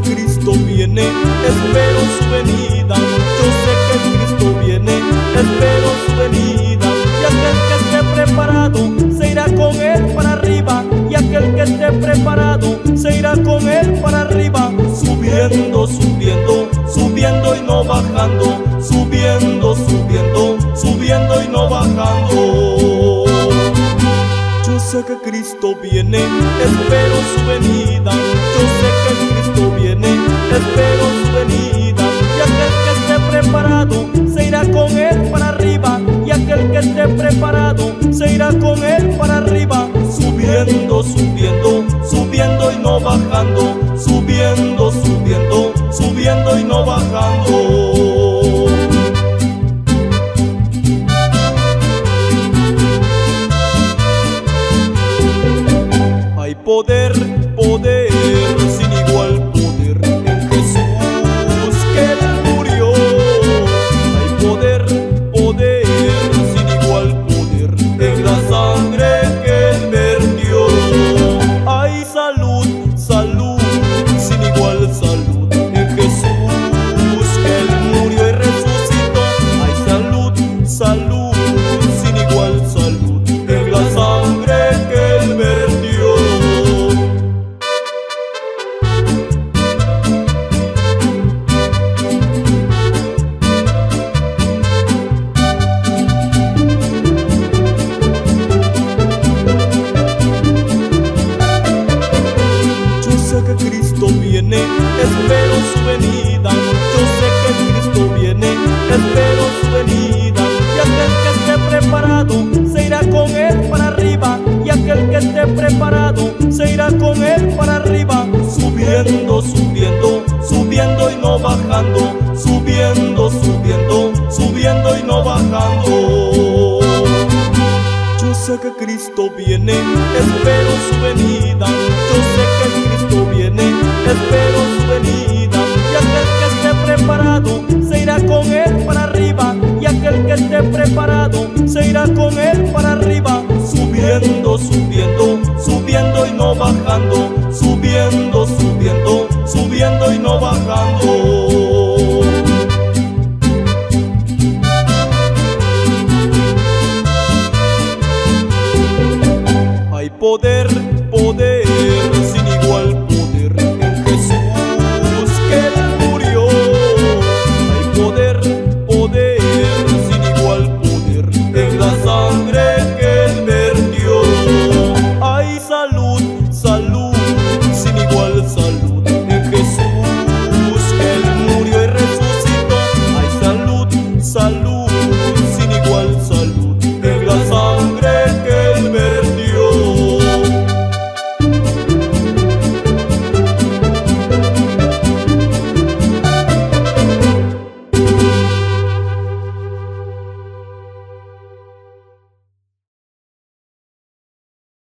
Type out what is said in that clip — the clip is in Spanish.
que Cristo viene, espero su venida. Yo sé que Cristo viene, espero su venida. Y aquel que esté preparado se irá con él para arriba. Y aquel que esté preparado se irá con él para arriba. Subiendo, subiendo, subiendo y no bajando. Subiendo, subiendo, subiendo y no bajando. Yo sé que Cristo viene, espero su venida. Yo sé que Viene, espero su venida. Y aquel que esté preparado se irá con él para arriba. Y aquel que esté preparado se irá con él para arriba. Subiendo, subiendo, subiendo y no bajando. Subiendo, subiendo, subiendo y no bajando. Su venida. Yo sé que Cristo viene, espero su venida. Y aquel que esté preparado se irá con él para arriba. Y aquel que esté preparado se irá con él para arriba. Subiendo, subiendo, subiendo y no bajando. Subiendo, subiendo, subiendo y no bajando. Yo sé que Cristo viene, espero su venida. Yo sé que Cristo viene, espero su venida. Preparado se irá con él para arriba. Subiendo, subiendo, subiendo y no bajando. Subiendo, subiendo, subiendo y no bajando. Hay poder, poder,